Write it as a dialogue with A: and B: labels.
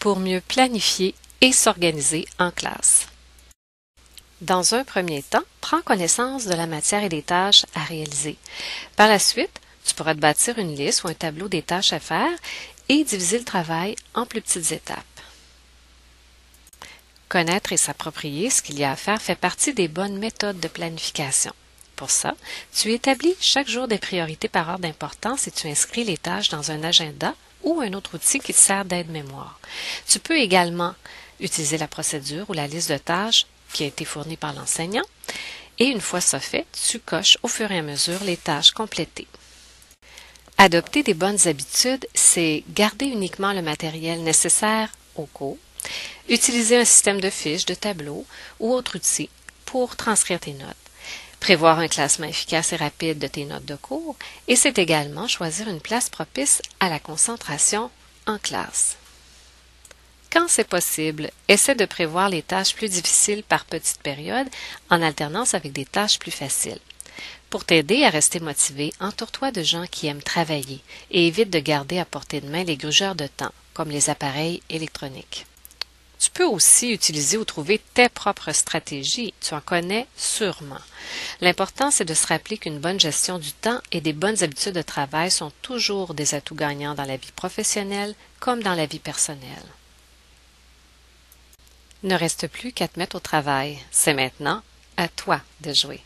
A: pour mieux planifier et s'organiser en classe. Dans un premier temps, prends connaissance de la matière et des tâches à réaliser. Par la suite, tu pourras te bâtir une liste ou un tableau des tâches à faire et diviser le travail en plus petites étapes. Connaître et s'approprier ce qu'il y a à faire fait partie des bonnes méthodes de planification. Pour ça, tu établis chaque jour des priorités par ordre d'importance et tu inscris les tâches dans un agenda ou un autre outil qui te sert d'aide-mémoire. Tu peux également utiliser la procédure ou la liste de tâches qui a été fournie par l'enseignant et une fois ça fait, tu coches au fur et à mesure les tâches complétées. Adopter des bonnes habitudes, c'est garder uniquement le matériel nécessaire au cours, utiliser un système de fiches, de tableaux ou autre outil pour transcrire tes notes, prévoir un classement efficace et rapide de tes notes de cours, et c'est également choisir une place propice à la concentration en classe. Quand c'est possible, essaie de prévoir les tâches plus difficiles par petites périodes en alternance avec des tâches plus faciles. Pour t'aider à rester motivé, entoure-toi de gens qui aiment travailler et évite de garder à portée de main les grugeurs de temps, comme les appareils électroniques. Peux aussi utiliser ou trouver tes propres stratégies, tu en connais sûrement. L'important, c'est de se rappeler qu'une bonne gestion du temps et des bonnes habitudes de travail sont toujours des atouts gagnants dans la vie professionnelle comme dans la vie personnelle. Ne reste plus qu'à te mettre au travail. C'est maintenant à toi de jouer.